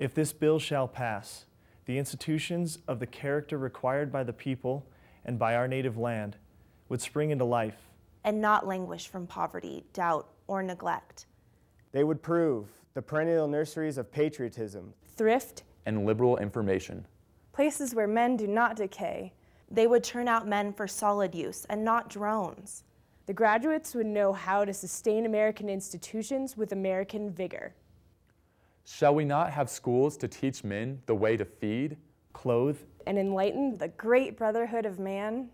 If this bill shall pass, the institutions of the character required by the people and by our native land would spring into life and not languish from poverty, doubt, or neglect. They would prove the perennial nurseries of patriotism, thrift, and liberal information. Places where men do not decay. They would turn out men for solid use and not drones. The graduates would know how to sustain American institutions with American vigor. Shall we not have schools to teach men the way to feed, clothe, and enlighten the great brotherhood of man?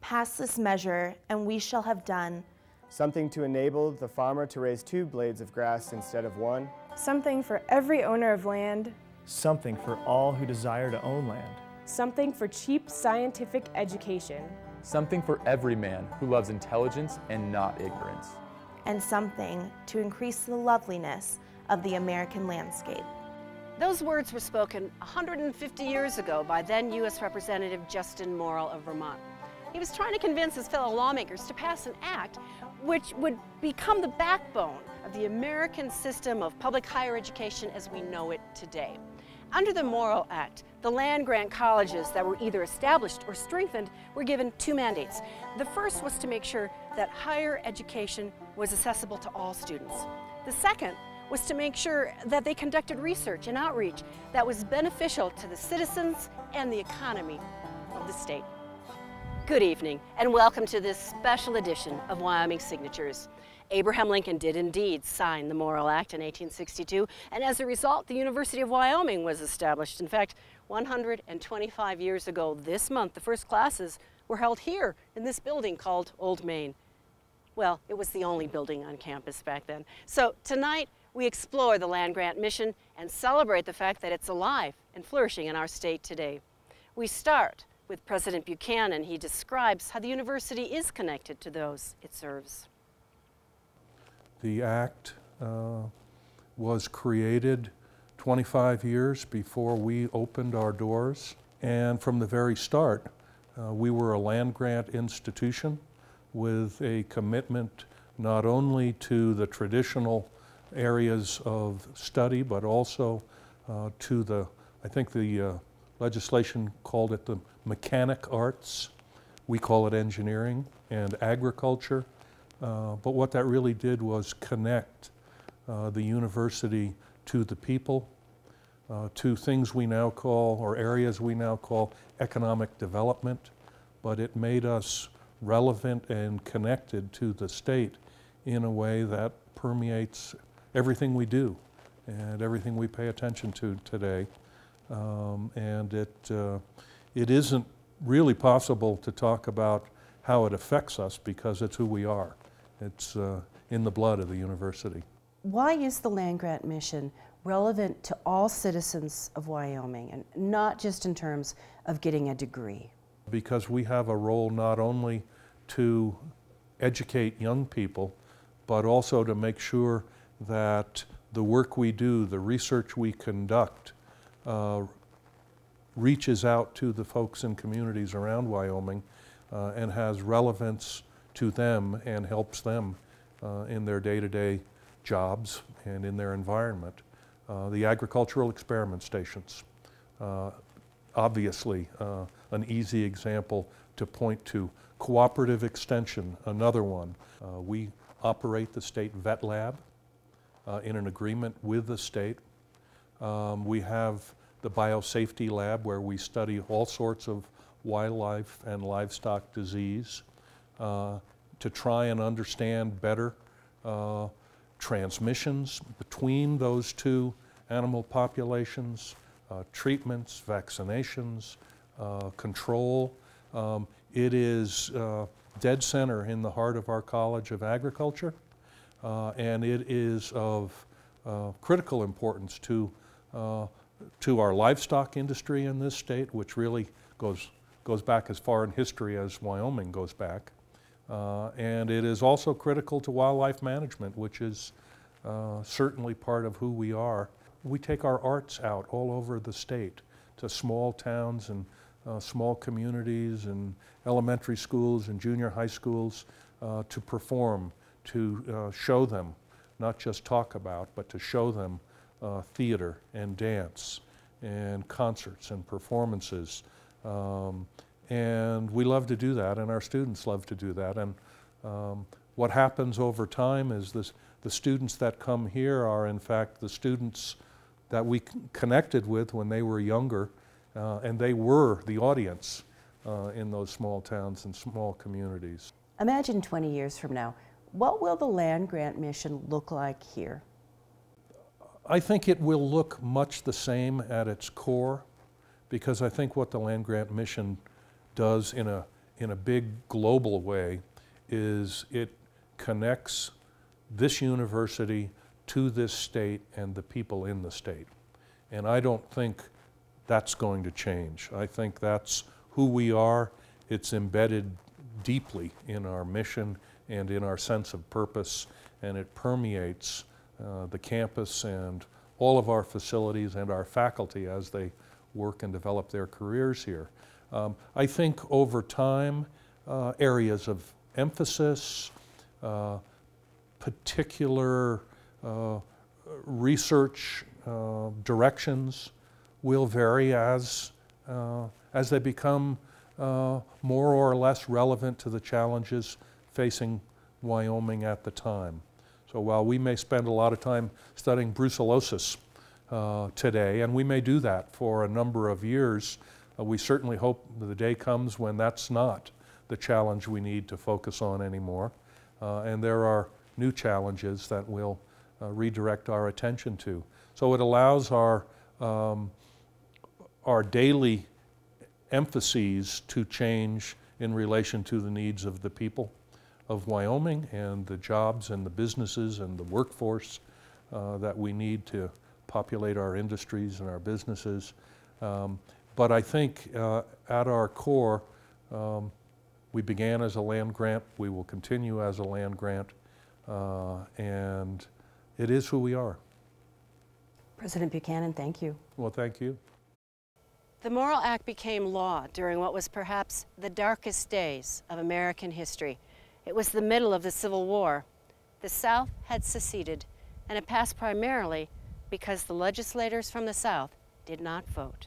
Pass this measure, and we shall have done. Something to enable the farmer to raise two blades of grass instead of one, something for every owner of land, something for all who desire to own land, something for cheap scientific education, something for every man who loves intelligence and not ignorance, and something to increase the loveliness of the American landscape. Those words were spoken 150 years ago by then U.S. Representative Justin Morrill of Vermont. He was trying to convince his fellow lawmakers to pass an act which would become the backbone of the American system of public higher education as we know it today. Under the Morrill Act, the land grant colleges that were either established or strengthened were given two mandates. The first was to make sure that higher education was accessible to all students. The second was to make sure that they conducted research and outreach that was beneficial to the citizens and the economy of the state. Good evening, and welcome to this special edition of Wyoming Signatures. Abraham Lincoln did indeed sign the Morrill Act in 1862, and as a result, the University of Wyoming was established. In fact, 125 years ago this month, the first classes were held here in this building called Old Main. Well, it was the only building on campus back then. So tonight, we explore the land grant mission and celebrate the fact that it's alive and flourishing in our state today. We start with President Buchanan. He describes how the university is connected to those it serves. The act uh, was created 25 years before we opened our doors. And from the very start, uh, we were a land grant institution with a commitment not only to the traditional areas of study, but also uh, to the, I think the uh, legislation called it the mechanic arts. We call it engineering and agriculture. Uh, but what that really did was connect the university to the people, uh, to things we now call, or areas we now call economic development. But it made us relevant and connected to the state in a way that permeates everything we do and everything we pay attention to today. Um, and it, uh, it isn't really possible to talk about how it affects us because it's who we are. It's uh, in the blood of the university. Why is the land grant mission relevant to all citizens of Wyoming and not just in terms of getting a degree? Because we have a role not only to educate young people, but also to make sure that the work we do, the research we conduct, uh, reaches out to the folks in communities around Wyoming uh, and has relevance to them and helps them uh, in their day-to-day jobs and in their environment. Uh, the agricultural experiment stations, uh, obviously uh, an easy example to point to. Cooperative extension, another one. we operate the state vet lab uh, in an agreement with the state. Um, we have the biosafety lab where we study all sorts of wildlife and livestock disease uh, to try and understand better uh, transmissions between those two animal populations, uh, treatments, vaccinations, uh, control. Um, it is uh, dead center in the heart of our College of Agriculture. Uh, and it is of uh, critical importance to, uh, to our livestock industry in this state, which really goes, goes back as far in history as Wyoming goes back. Uh, and it is also critical to wildlife management, which is uh, certainly part of who we are. We take our arts out all over the state to small towns and uh, small communities and elementary schools and junior high schools to perform to uh, show them, not just talk about, but to show them uh, theater and dance and concerts and performances. Um, and we love to do that, and our students love to do that. And um, what happens over time is this, the students that come here are, in fact, the students that we connected with when they were younger, uh, and they were the audience uh, in those small towns and small communities. Imagine 20 years from now, what will the land grant mission look like here? I think it will look much the same at its core because I think what the land grant mission does in a, in a big global way is it connects this university to this state and the people in the state. And I don't think that's going to change. I think that's who we are. It's embedded deeply in our mission and in our sense of purpose, and it permeates uh, the campus and all of our facilities and our faculty as they work and develop their careers here. Um, I think over time, uh, areas of emphasis, uh, particular uh, research uh, directions will vary as, uh, as they become more or less relevant to the challenges facing Wyoming at the time. So while we may spend a lot of time studying brucellosis uh, today, and we may do that for a number of years, uh, we certainly hope the day comes when that's not the challenge we need to focus on anymore. Uh, and there are new challenges that we'll uh, redirect our attention to. So it allows our, um, our daily emphases to change in relation to the needs of the people of Wyoming and the jobs and the businesses and the workforce uh, that we need to populate our industries and our businesses. Um, but I think uh, at our core, um, we began as a land grant, we will continue as a land grant, uh, and it is who we are. President Buchanan, thank you. Well, thank you. The Morrill Act became law during what was perhaps the darkest days of American history. It was the middle of the Civil War. The South had seceded, and it passed primarily because the legislators from the South did not vote.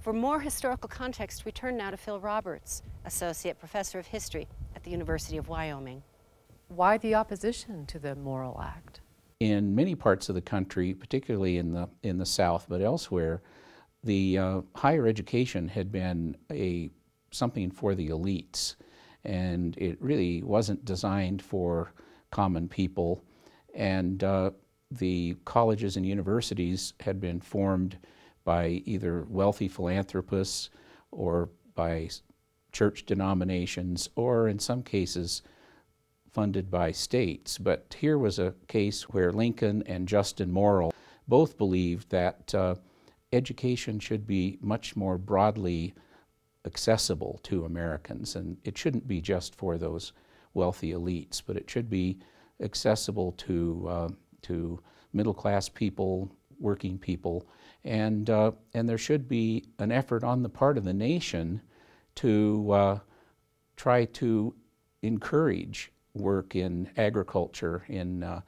For more historical context, we turn now to Phil Roberts, Associate Professor of History at the University of Wyoming. Why the opposition to the Morrill Act? In many parts of the country, particularly in the, in the South, but elsewhere, the uh, higher education had been a, something for the elites and it really wasn't designed for common people. And uh, the colleges and universities had been formed by either wealthy philanthropists or by church denominations, or in some cases, funded by states. But here was a case where Lincoln and Justin Morrill both believed that uh, education should be much more broadly accessible to Americans. And it shouldn't be just for those wealthy elites, but it should be accessible to, uh, to middle class people, working people, and, uh, and there should be an effort on the part of the nation to uh, try to encourage work in agriculture, in uh,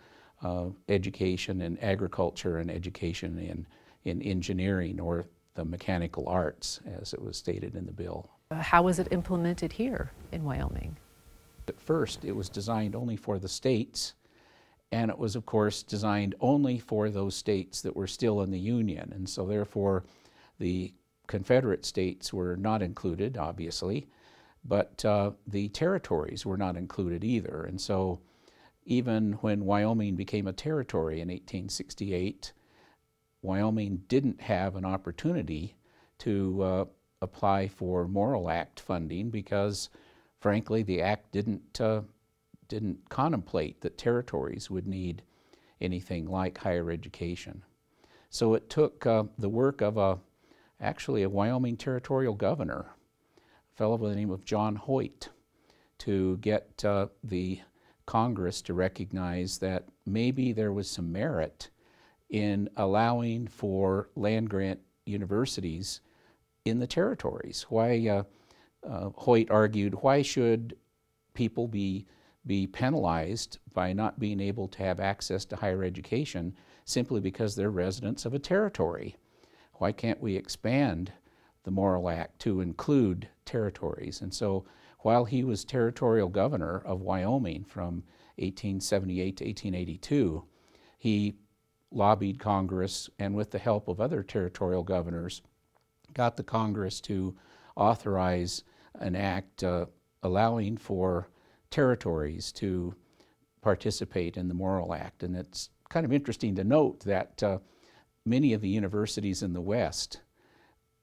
uh, education in agriculture and education in, in engineering or the mechanical arts, as it was stated in the bill. How was it implemented here in Wyoming? At first, it was designed only for the states, and it was, of course, designed only for those states that were still in the Union, and so therefore the Confederate states were not included, obviously, but uh, the territories were not included either, and so even when Wyoming became a territory in 1868, Wyoming didn't have an opportunity to uh, apply for Morrill Act funding because, frankly, the act didn't uh, didn't contemplate that territories would need anything like higher education. So it took uh, the work of a actually a Wyoming territorial governor, a fellow by the name of John Hoyt, to get uh, the Congress to recognize that maybe there was some merit in allowing for land grant universities in the territories. Why, uh, uh, Hoyt argued, why should people be, be penalized by not being able to have access to higher education simply because they're residents of a territory. Why can't we expand the Morrill Act to include territories? And so while he was territorial governor of Wyoming from 1878 to 1882, he lobbied Congress and with the help of other territorial governors got the Congress to authorize an act uh, allowing for territories to participate in the Morrill Act. And it's kind of interesting to note that uh, many of the universities in the West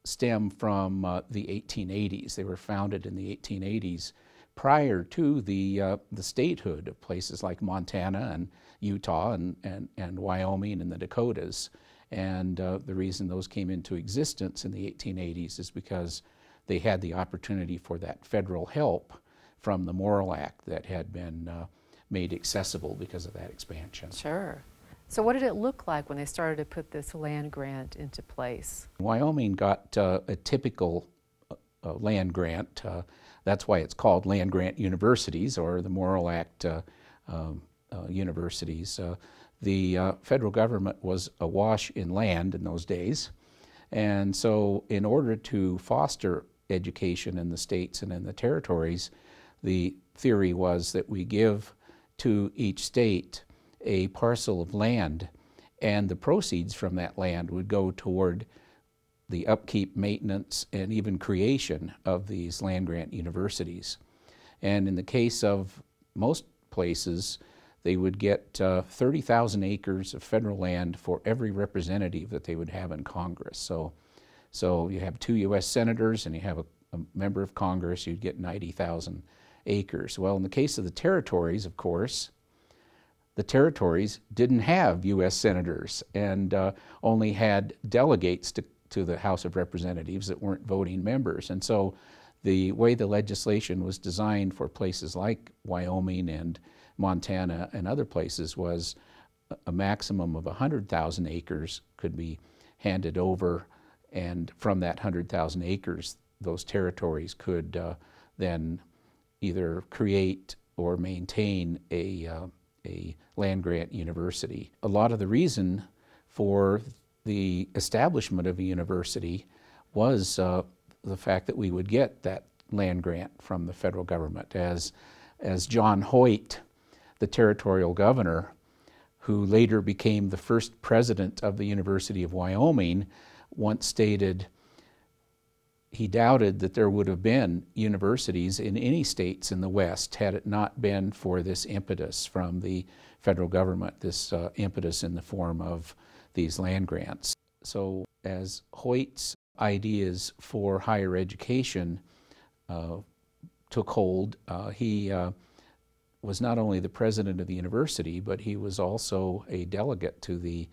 stem from uh, the 1880s. They were founded in the 1880s prior to the, uh, the statehood of places like Montana and Utah and, and, and Wyoming and the Dakotas. And uh, the reason those came into existence in the 1880s is because they had the opportunity for that federal help from the Morrill Act that had been uh, made accessible because of that expansion. Sure. So what did it look like when they started to put this land grant into place? Wyoming got uh, a typical uh, land grant. Uh, that's why it's called land grant universities or the Morrill Act uh, um, uh, universities. Uh, the federal government was awash in land in those days. And so in order to foster education in the states and in the territories, the theory was that we give to each state a parcel of land, and the proceeds from that land would go toward the upkeep, maintenance, and even creation of these land grant universities. And in the case of most places, they would get uh, 30,000 acres of federal land for every representative that they would have in Congress. So, so you have two U.S. senators and you have a, a member of Congress, you'd get 90,000 acres. Well, in the case of the territories, of course, the territories didn't have U.S. senators and uh, only had delegates to, to the House of Representatives that weren't voting members. And so the way the legislation was designed for places like Wyoming and Montana and other places was a maximum of 100,000 acres could be handed over, and from that 100,000 acres, those territories could uh, then either create or maintain a, uh, a land grant university. A lot of the reason for the establishment of a university was uh, the fact that we would get that land grant from the federal government. As, as John Hoyt, the territorial governor, who later became the first president of the University of Wyoming, once stated, he doubted that there would have been universities in any states in the West had it not been for this impetus from the federal government, this uh, impetus in the form of these land grants. So as Hoyt's ideas for higher education uh, took hold, uh, he uh, was not only the president of the university, but he was also a delegate to the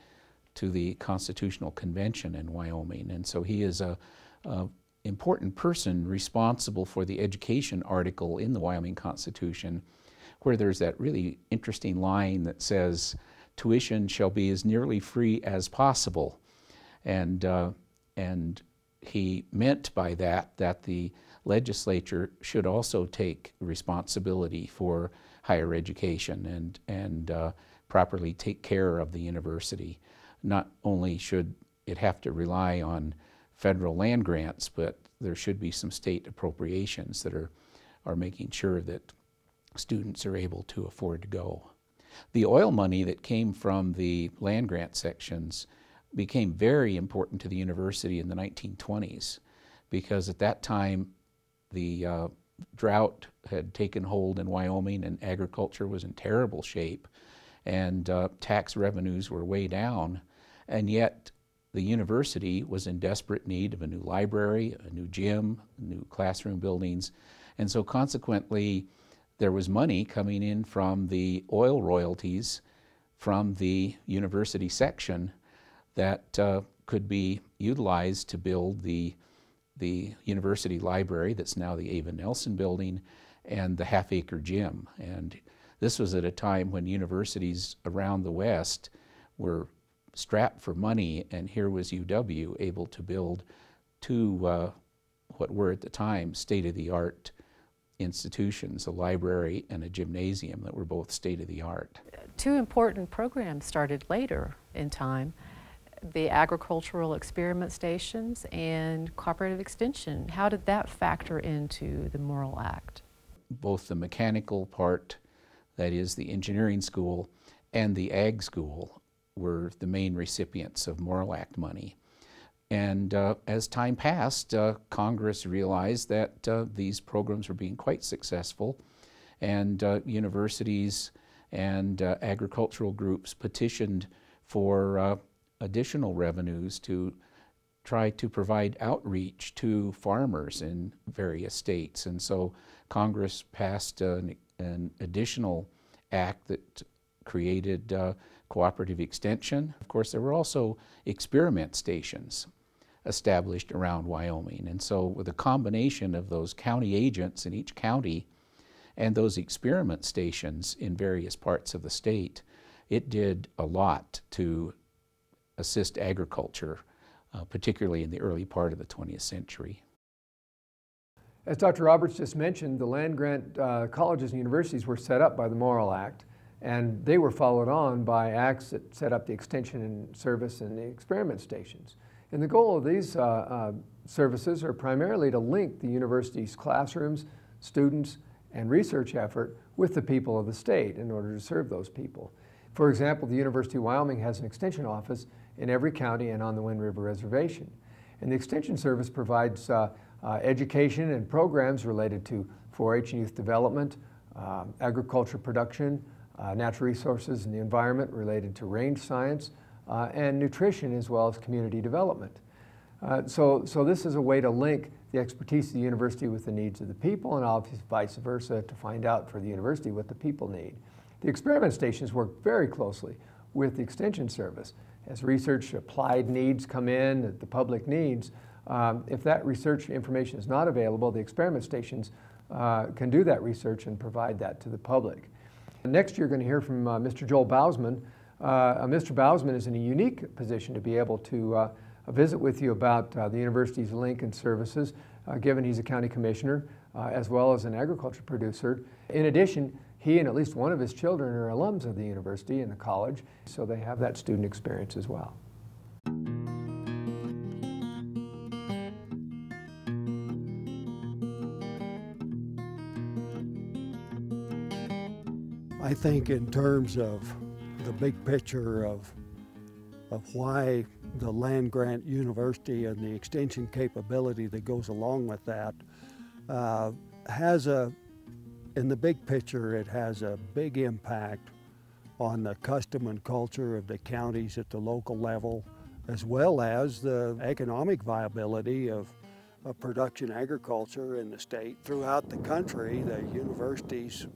to the Constitutional Convention in Wyoming, and so he is a, a important person responsible for the education article in the Wyoming Constitution, where there's that really interesting line that says, tuition shall be as nearly free as possible. And, uh, and he meant by that that the legislature should also take responsibility for higher education and, and uh, properly take care of the university. Not only should it have to rely on federal land grants, but there should be some state appropriations that are, are making sure that students are able to afford to go. The oil money that came from the land grant sections became very important to the university in the 1920s because at that time the uh, drought had taken hold in Wyoming and agriculture was in terrible shape and uh, tax revenues were way down and yet the university was in desperate need of a new library, a new gym, new classroom buildings, and so consequently, there was money coming in from the oil royalties from the university section that uh, could be utilized to build the, the university library that's now the Aven Nelson building and the half acre gym. And this was at a time when universities around the West were strapped for money, and here was UW able to build two, uh, what were at the time state of the art institutions, a library and a gymnasium that were both state of the art. Two important programs started later in time the agricultural experiment stations and cooperative extension. How did that factor into the Morrill Act? Both the mechanical part, that is the engineering school, and the ag school were the main recipients of Morrill Act money. And uh, as time passed, uh, Congress realized that uh, these programs were being quite successful, and uh, universities and uh, agricultural groups petitioned for uh, additional revenues to try to provide outreach to farmers in various states. And so Congress passed an, an additional act that created cooperative extension. Of course, there were also experiment stations established around Wyoming. And so with a combination of those county agents in each county and those experiment stations in various parts of the state, it did a lot to assist agriculture, uh, particularly in the early part of the 20th century. As Dr. Roberts just mentioned, the land grant uh, colleges and universities were set up by the Morrill Act, and they were followed on by acts that set up the extension and service and the experiment stations. And the goal of these uh, uh, services are primarily to link the university's classrooms, students, and research effort with the people of the state in order to serve those people. For example, the University of Wyoming has an extension office in every county and on the Wind River Reservation. And the Extension Service provides uh, uh, education and programs related to 4-H and youth development, uh, agriculture production, uh, natural resources and the environment related to range science, uh, and nutrition as well as community development. Uh, so, so this is a way to link the expertise of the university with the needs of the people and obviously vice versa to find out for the university what the people need. The experiment stations work very closely with the Extension Service. As research applied needs come in, the public needs, um, if that research information is not available, the experiment stations uh, can do that research and provide that to the public. Next, you're going to hear from uh, Mr. Joel Bousman. Uh, Mr. Bousman is in a unique position to be able to uh, visit with you about uh, the university's Lincoln services, uh, given he's a county commissioner as well as an agriculture producer. In addition, he and at least one of his children are alums of the university and the college, so they have that student experience as well. I think in terms of the big picture of, of why the land grant university and the extension capability that goes along with that uh, has a in the big picture, it has a big impact on the custom and culture of the counties at the local level, as well as the economic viability of, of production agriculture in the state. Throughout the country, the universities,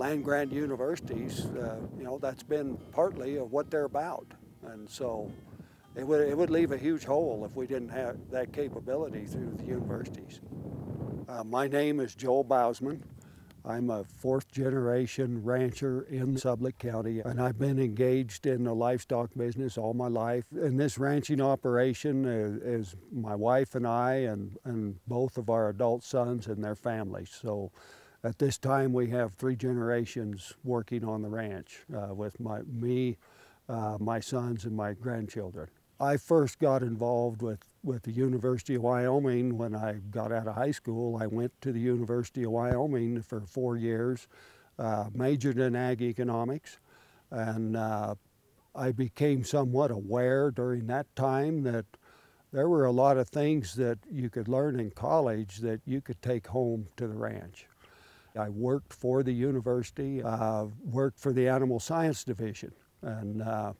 land grant universities, uh, you know, that's been partly of what they're about. And so it would, it would leave a huge hole if we didn't have that capability through the universities. Uh, my name is Joel Bousman. I'm a fourth generation rancher in Sublette County, and I've been engaged in the livestock business all my life. In this ranching operation is, my wife and I, and, and both of our adult sons and their families. So at this time, we have three generations working on the ranch uh, with my, me, uh, my sons, and my grandchildren. I first got involved with, with the University of Wyoming when I got out of high school. I went to the University of Wyoming for four years, uh, majored in ag economics, and uh, I became somewhat aware during that time that there were a lot of things that you could learn in college that you could take home to the ranch. I worked for the university, uh, worked for the animal science division, and uh,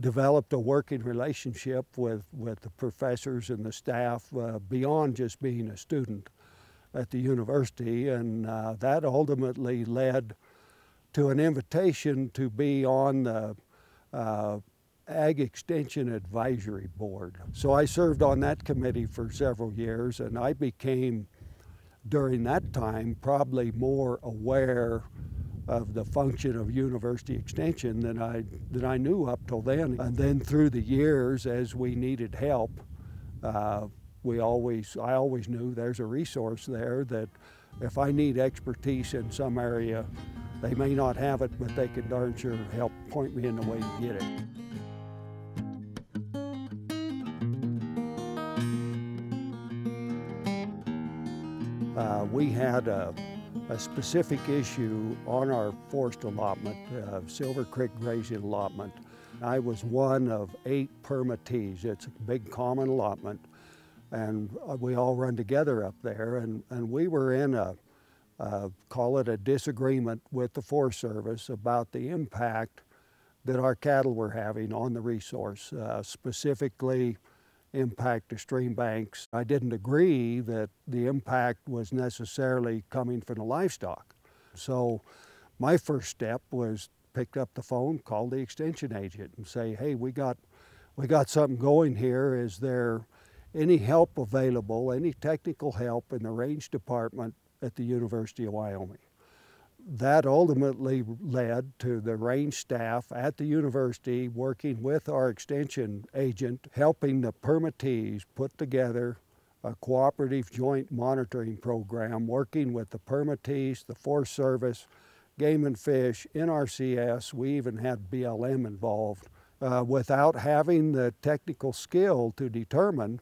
developed a working relationship with, with the professors and the staff uh, beyond just being a student at the university. And uh, that ultimately led to an invitation to be on the uh, Ag Extension Advisory Board. So I served on that committee for several years and I became, during that time, probably more aware of the function of university extension than I, than I knew up till then. And then through the years, as we needed help, uh, we always, I always knew there's a resource there that If I need expertise in some area, they may not have it, but they can darn sure help point me in the way to get it. Uh, we had a, a, specific issue on our forest allotment, uh, Silver Creek grazing allotment. I was one of eight permittees. It's a big common allotment and uh, we all run together up there and, and we were in a, uh, call it a disagreement with the Forest Service about the impact that our cattle were having on the resource, uh, specifically impact to stream banks. I didn't agree that the impact was necessarily coming from the livestock. So my first step was pick up the phone, call the extension agent and say, hey, we got, we got something going here. Is there any help available, any technical help in the range department at the University of Wyoming? That ultimately led to the range staff at the university working with our extension agent, helping the permittees put together a cooperative joint monitoring program, working with the permittees, the Forest Service, Game and Fish, NRCS, we even had BLM involved, uh, without having the technical skill to determine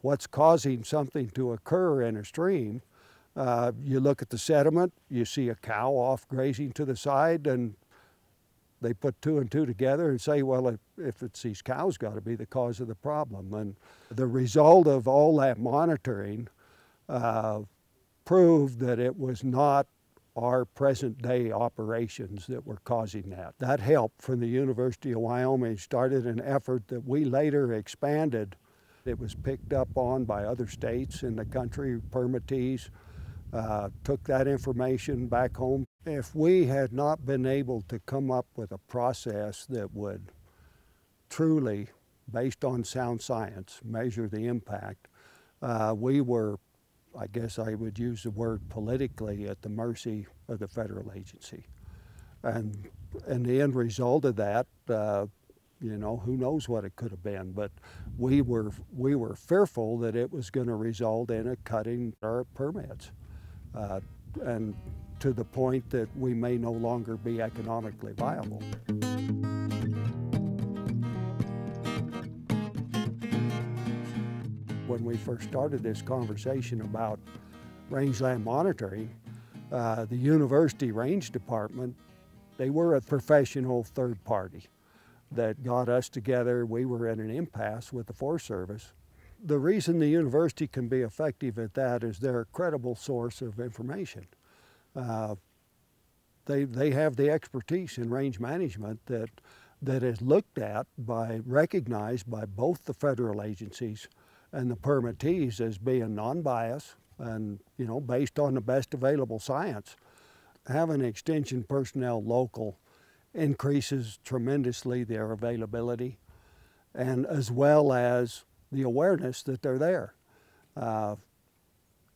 what's causing something to occur in a stream, uh, you look at the sediment, you see a cow off grazing to the side, and they put two and two together and say, well, if, if it's these cows, got to be the cause of the problem. And the result of all that monitoring uh, proved that it was not our present day operations that were causing that. That help from the University of Wyoming started an effort that we later expanded. It was picked up on by other states in the country, permittees, uh, took that information back home. If we had not been able to come up with a process that would truly, based on sound science, measure the impact, uh, we were, I guess I would use the word politically, at the mercy of the federal agency. And, and the end result of that, uh, you know, who knows what it could have been, but we were, we were fearful that it was going to result in a cutting our permits uh, and to the point that we may no longer be economically viable. When we first started this conversation about rangeland monitoring, uh, the university range department, they were a professional third party that got us together. We were at an impasse with the Forest Service the reason the university can be effective at that is they're a credible source of information. Uh, they, they have the expertise in range management that, that is looked at by, recognized by both the federal agencies and the permittees as being non-biased and, you know, based on the best available science. Having extension personnel local increases tremendously their availability and as well as the awareness that they're there. Uh,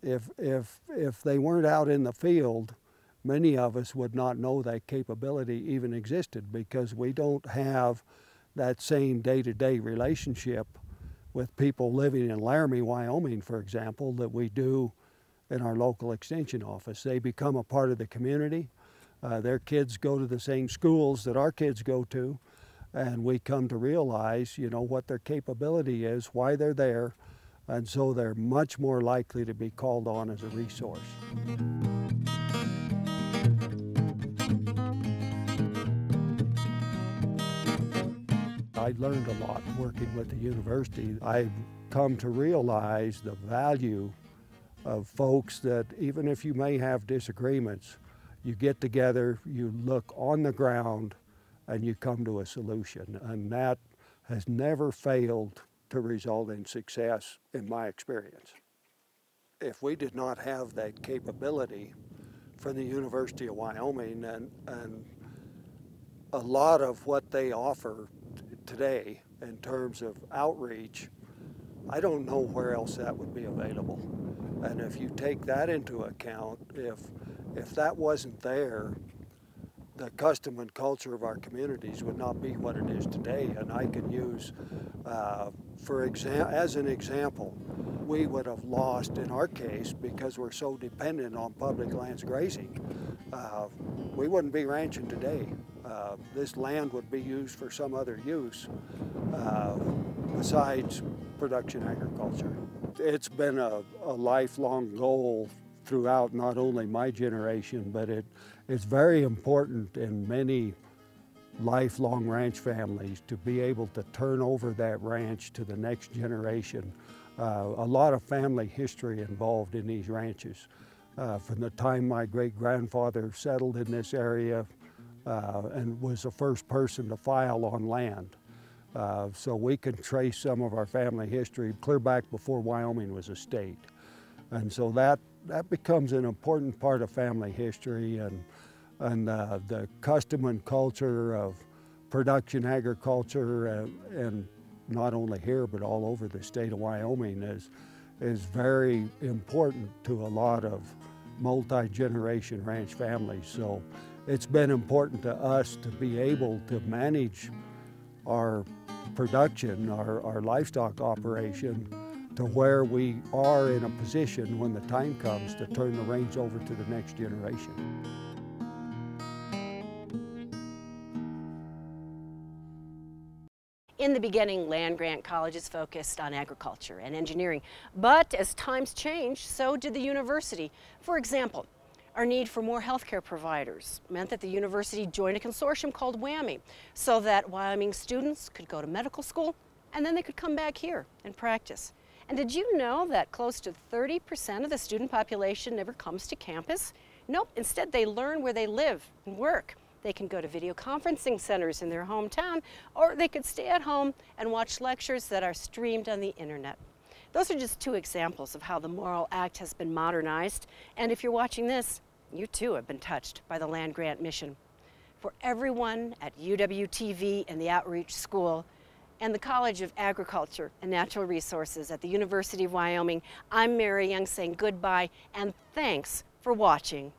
if, if, if they weren't out in the field, many of us would not know that capability even existed because we don't have that same day-to-day -day relationship with people living in Laramie, Wyoming, for example, that we do in our local extension office. They become a part of the community. Uh, their kids go to the same schools that our kids go to and we come to realize, you know, what their capability is, why they're there, and so they're much more likely to be called on as a resource. I learned a lot working with the university. I've come to realize the value of folks that even if you may have disagreements, you get together, you look on the ground, and you come to a solution. And that has never failed to result in success in my experience. If we did not have that capability from the University of Wyoming and, and a lot of what they offer today in terms of outreach, I don't know where else that would be available. And if you take that into account, if, if that wasn't there, the custom and culture of our communities would not be what it is today. And I can use, uh, for exam- as an example, we would have lost in our case because we're so dependent on public lands grazing. Uh, we wouldn't be ranching today. Uh, this land would be used for some other use uh, besides production agriculture. It's been a, a lifelong goal throughout not only my generation, but it, it's very important in many lifelong ranch families to be able to turn over that ranch to the next generation. Uh, a lot of family history involved in these ranches. Uh, from the time my great-grandfather settled in this area uh, and was the first person to file on land. Uh, so we can trace some of our family history clear back before Wyoming was a state. And so that, that becomes an important part of family history and, and uh, the custom and culture of production agriculture and, and not only here but all over the state of Wyoming is, is very important to a lot of multi-generation ranch families. So it's been important to us to be able to manage our production, our, our livestock operation, to where we are in a position when the time comes to turn the reins over to the next generation. In the beginning, land grant colleges focused on agriculture and engineering, but as times changed, so did the university. For example, our need for more healthcare providers meant that the university joined a consortium called WWAMI so that Wyoming students could go to medical school and then they could come back here and practice. And did you know that close to 30% of the student population never comes to campus? Nope, instead they learn where they live and work. They can go to video conferencing centers in their hometown, or they could stay at home and watch lectures that are streamed on the internet. Those are just two examples of how the Morrill Act has been modernized. And if you're watching this, you too have been touched by the land grant mission. For everyone at UWTV and the Outreach School, and the College of Agriculture and Natural Resources at the University of Wyoming, I'm Mary Young saying goodbye and thanks for watching.